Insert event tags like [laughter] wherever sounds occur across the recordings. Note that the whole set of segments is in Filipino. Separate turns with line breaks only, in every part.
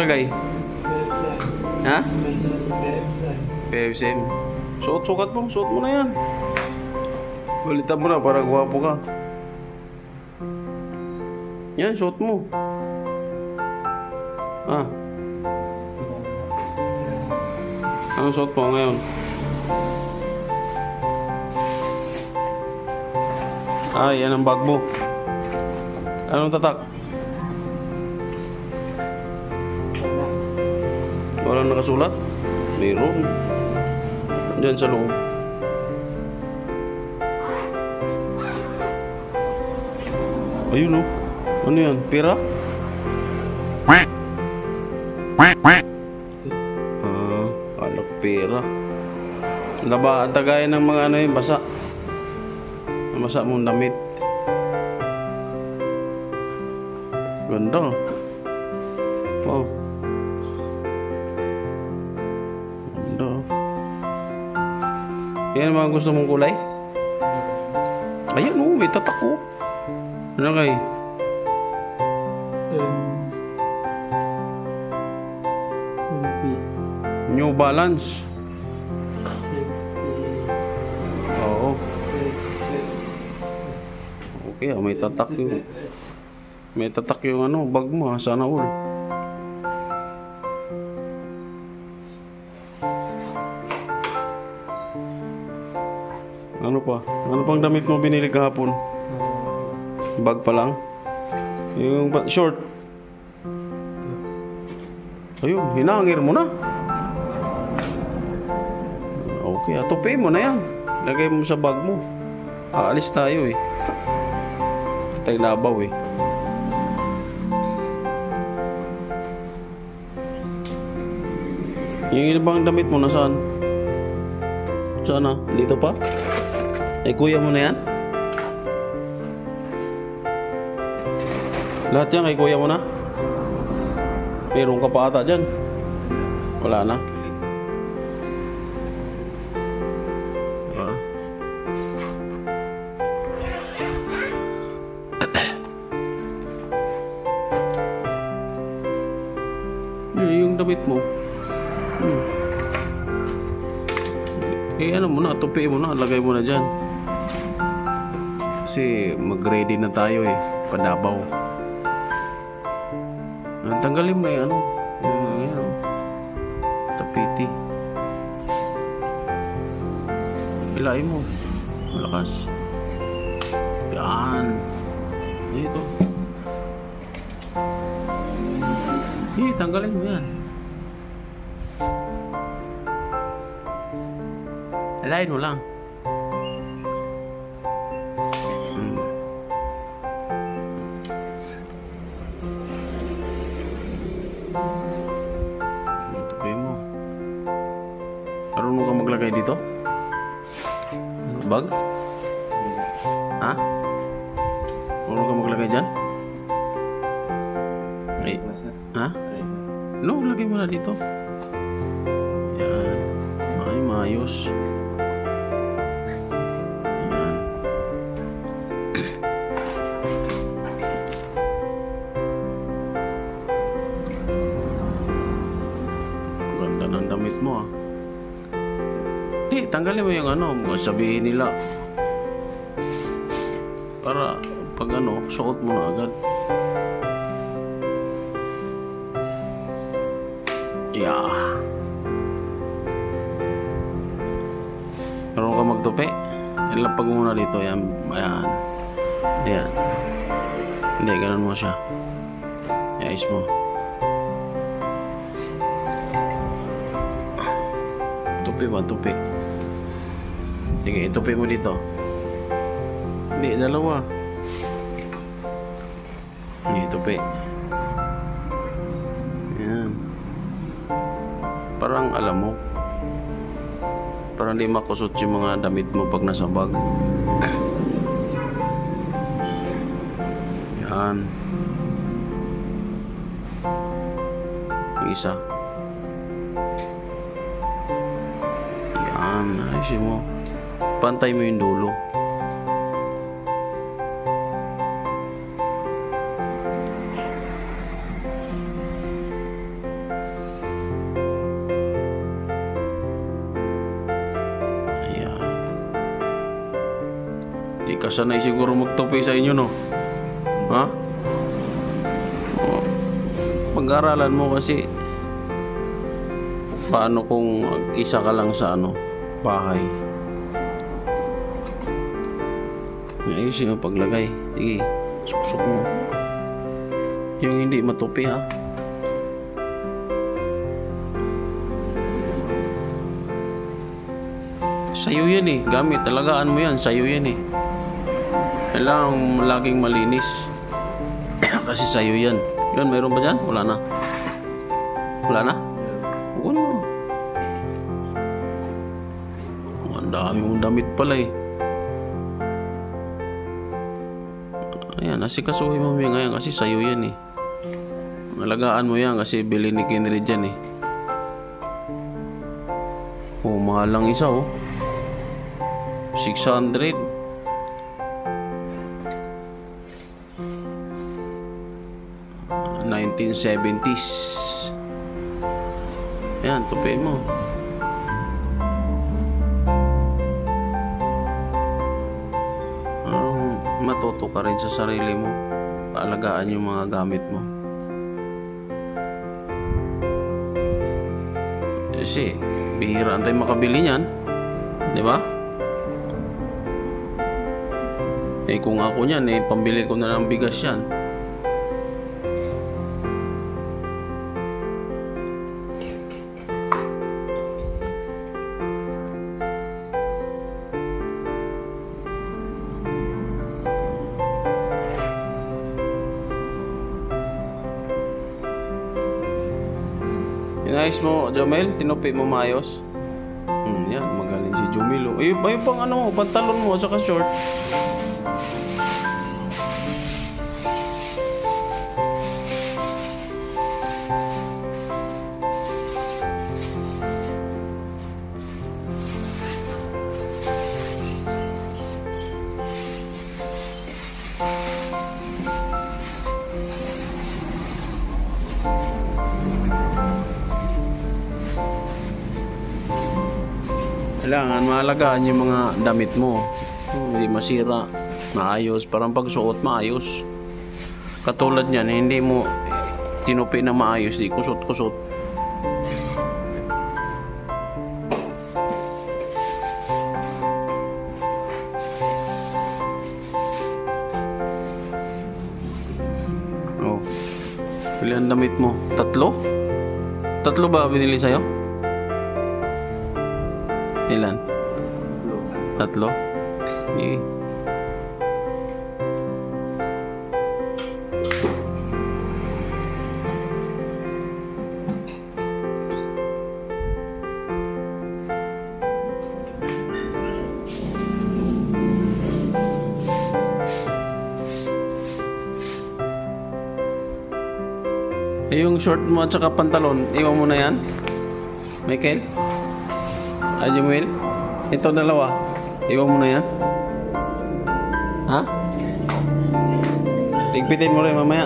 nakalagay? Ha? PFSM. Suot, sukat mo. Suot mo na yan. Balitan mo na para gwapo ka. Yan, suot mo. Ah, anong suot mo ngayon? Ah, yan ang bag mo. Anong tatak? Walang nakasulat? Meron. Diyan sa loob. Ayun oh. Ano yan? Pira? Ah, alak pera. Laba, tagay ng mga ano yung basa. Basa mong damit. Ganda. Wow. Yan ang mga gusto mong kulay? Ayan oh, may tatak ko. Ano kay? New Balance. Oo. Okay, ah, may tatak yung may tatak yung ano, bag mo, ah, sana all. Ano pa? Ano pang damit mo binili kahapon? Bag pa lang? Yung ba- short? Ayun, hinangir mo na. Okay, atupin mo na yan. Lagay mo sa bag mo. Aalis tayo eh. Tatay labaw eh. Yung ibang damit mo nasaan? Sana? Dito pa? Ay kuya mo na yan? Lahat yan kay kuya mo na? Meron ka pa ata dyan? Wala na? Ah. [clears throat] Eh, yung damit mo. Hmm. Eh, ano mo na, tupi mo na, lagay mo na dyan. Kasi mag-ready na tayo eh, padabaw. Ah, Tanggalin mo yung ano, yung, yung, tapiti. Ilain mo. Malakas. Yan. Dito. Eh, tanggalin mo yan. Alayin mo lang. Maglagay dito? Bag? Ha? Marunong ka maglagay dyan? Ay, ha? No, lagay mo na dito. Yan. Ay, maayos. Tanggalin mo yung ano, sabihin nila. Para pag ano, suot mo na agad. Yeah. Meron ka magtupi? Ilapag mo muna dito. Yan. Ayan. Ayan. Hindi, ganun mo siya. Iayos mo. Tupi ba? Tupi. Sige, itupi mo dito. Hindi, dalawa. Hindi, tupi. Ayan. Parang alam mo. Parang di makusot yung mga damit mo pag nasa bag. Yan. Isa. Yan. Ayusin mo pantay mo yung dulo. Ayan. Di ka sanay siguro magtupi sa inyo, no? Ha? Oh, pag-aralan mo kasi paano kung isa ka lang sa ano, bahay. Ayusin yung paglagay. Sige, suksok mo. Yung hindi matupi ha. Sa'yo yan eh. Gamit. Talagaan mo yan. Sa'yo yan eh. Kailangan laging malinis. [coughs] Kasi sa'yo yan. Yun, mayroon ba dyan? Wala na. Wala na? Wala. Ang dami mong damit pala eh. Ayan, asikasuhin mo yan ngayon kasi sa'yo yan eh. Alagaan mo yan kasi bili ni Kinry dyan eh. Oh, mahal lang isa oh. 600. Nineteen seventies. Yan, tupi mo. Matuto ka rin sa sarili mo. Paalagaan yung mga gamit mo. Kasi, bihiraan tayo makabili niyan. Di ba? Eh kung ako niyan, eh pambili ko na ng bigas yan. Inayos mo, Jomel? Tinupi mo maayos? Hmm, yan. Magaling si Jomel. oh. Ayun, ayun pang ano pantalon mo, saka short. Kailangan maalagaan yung mga damit mo. Hindi masira, maayos. Parang pagsuot, maayos. Katulad niyan, hindi mo tinupi na maayos, di kusot-kusot. Oh. Ilan damit mo? Tatlo? Tatlo ba binili sa'yo? Ilan? Tatlo? Sige. Eh, yung short mo at saka pantalon, iwan mo na yan? Michael? Ah? Ito dalawa. Iwan mo na yan? Ha? Ligpitin mo rin mamaya.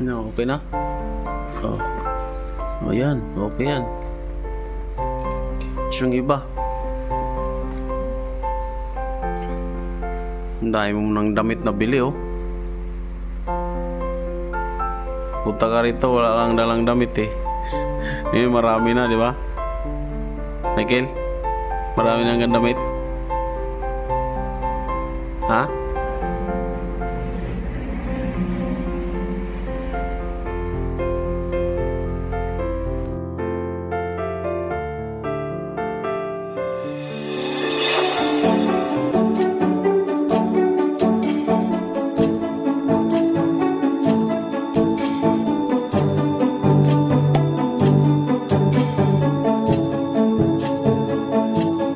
No, okay na? Oh. Oh, yan. Okay yan. Yung iba. Ang dami mo ng damit na bili, oh. Punta ka rito, wala kang dalang damit, eh. [laughs] eh, marami na, di ba? Michael? Marami na kang damit? Ha?